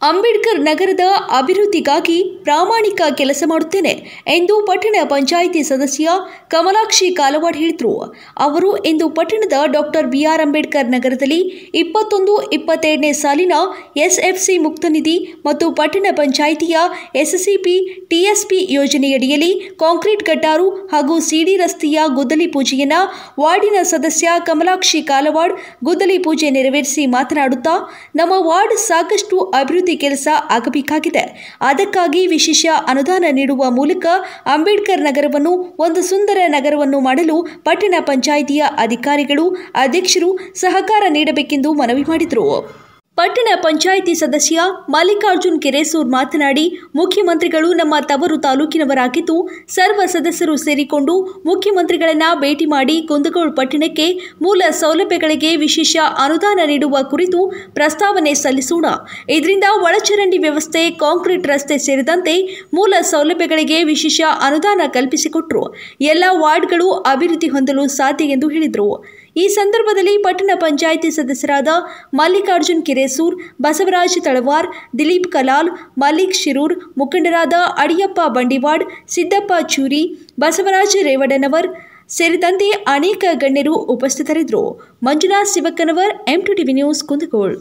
ಅಂಬೇಡ್ಕರ್ ನಗರದ ಅಭಿವೃದ್ಧಿಗಾಗಿ ಪ್ರಾಮಾಣಿಕ ಕೆಲಸ ಮಾಡುತ್ತೇನೆ ಎಂದು ಪಟ್ಟಣ ಪಂಚಾಯಿತಿ ಸದಸ್ಯ ಕಮಲಾಕ್ಷಿ ಕಾಲವಾಡ್ ಹೇಳಿದರು. ಅವರು ಇಂದು ಪಟ್ಟಣದ ಡಾಕ್ಟರ್ ಬಿಆರ್ ಅಂಬೇಡ್ಕರ್ ನಗರದಲ್ಲಿ ಇಪ್ಪತ್ತೊಂದು, ಇಪ್ಪತ್ತೆರಡನೇ ಸಾಲಿನ ಎಸ್ಎಫ್ಸಿ ಮುಕ್ತ ನಿಧಿ ಮತ್ತು ಪಟ್ಟಣ ಪಂಚಾಯಿತಿಯ ಎಸ್ಸಿಪಿ ಟಿಎಸ್ಪಿ ಯೋಜನೆಯಡಿಯಲ್ಲಿ ಕಾಂಕ್ರೀಟ್ ಕಟ್ಟಾರು ಹಾಗೂ ಸಿಡಿ ರಸ್ತೆಯ ಗುದ್ದಲಿ ಪೂಜೆಯನ್ನು ವಾರ್ಡಿನ ಸದಸ್ಯ ಕಮಲಾಕ್ಷಿ ಕಾಲವಾಡ್ ಗುದ್ದಲಿ ಪೂಜೆ ನೆರವೇರಿಸಿ ಮಾತನಾಡುತ್ತಾ, ನಮ್ಮ ವಾರ್ಡ್ ಸಾಕಷ್ಟು ಅಭಿವೃದ್ಧಿ ಕೆಲಸ ಆಗಬೇಕಾಗಿದೆ. ಅದಕ್ಕಾಗಿ ವಿಶೇಷ ಅನುದಾನ ನೀಡುವ ಮೂಲಕ ಅಂಬೇಡ್ಕರ್ ನಗರವನ್ನು, ಒಂದು ಸುಂದರ ನಗರವನ್ನು ಮಾಡಲು ಪಟ್ಟಣ ಪಂಚಾಯಿತಿಯ ಅಧಿಕಾರಿಗಳು, ಅಧ್ಯಕ್ಷರು ಸಹಕಾರ ನೀಡಬೇಕೆಂದು ಮನವಿ ಮಾಡಿದರು. ಪಟ್ಟಣ ಪಂಚಾಯಿತಿ ಸದಸ್ಯ ಮಲ್ಲಿಕಾರ್ಜುನ್ ಕೆರೆಸೂರ್ ಮಾತನಾಡಿ, ಮುಖ್ಯಮಂತ್ರಿಗಳು ನಮ್ಮ ತವರು ತಾಲೂಕಿನವರಾಗಿದ್ದು, ಸರ್ವ ಸದಸ್ಯರು ಸೇರಿಕೊಂಡು ಮುಖ್ಯಮಂತ್ರಿಗಳನ್ನ ಭೇಟಿ ಮಾಡಿ ಕುಂದಗೋಳ ಪಟ್ಟಣಕ್ಕೆ ಮೂಲ ಸೌಲಭ್ಯಗಳಿಗೆ ವಿಶೇಷ ಅನುದಾನ ನೀಡುವ ಕುರಿತು ಪ್ರಸ್ತಾವನೆ ಸಲ್ಲಿಸೋಣ. ಇದರಿಂದ ಒಳಚರಂಡಿ ವ್ಯವಸ್ಥೆ, ಕಾಂಕ್ರೀಟ್ ರಸ್ತೆ ಸೇರಿದಂತೆ ಮೂಲ ಸೌಲಭ್ಯಗಳಿಗೆ ವಿಶೇಷ ಅನುದಾನ ಕಲ್ಪಿಸಿಕೊಟ್ಟರು ಎಲ್ಲ ವಾರ್ಡ್ಗಳು ಅಭಿವೃದ್ಧಿ ಹೊಂದಲು ಸಾಧ್ಯ ಎಂದು ಹೇಳಿದರು. ಈ ಸಂದರ್ಭದಲ್ಲಿ ಪಟ್ಟಣ ಪಂಚಾಯಿತಿ ಸದಸ್ಯರಾದ ಮಲ್ಲಿಕಾರ್ಜುನ್ ಕಿರೇಸೂರ್, ಬಸವರಾಜ್ ತಳವಾರ್, ದಿಲೀಪ್ ಕಲಾಲ್, ಮಲ್ಲಿಕ್ ಶಿರೂರ್, ಮುಖಂಡರಾದ ಅಡಿಯಪ್ಪ ಬಂಡಿವಾಡ್, ಸಿದ್ದಪ್ಪ ಚೂರಿ, ಬಸವರಾಜ್ ರೇವಡನವರ್ ಸೇರಿದಂತೆ ಅನೇಕ ಗಣ್ಯರು ಉಪಸ್ಥಿತರಿದ್ದರು. Manjunath Shivakkanavar M two TV news Kundgol.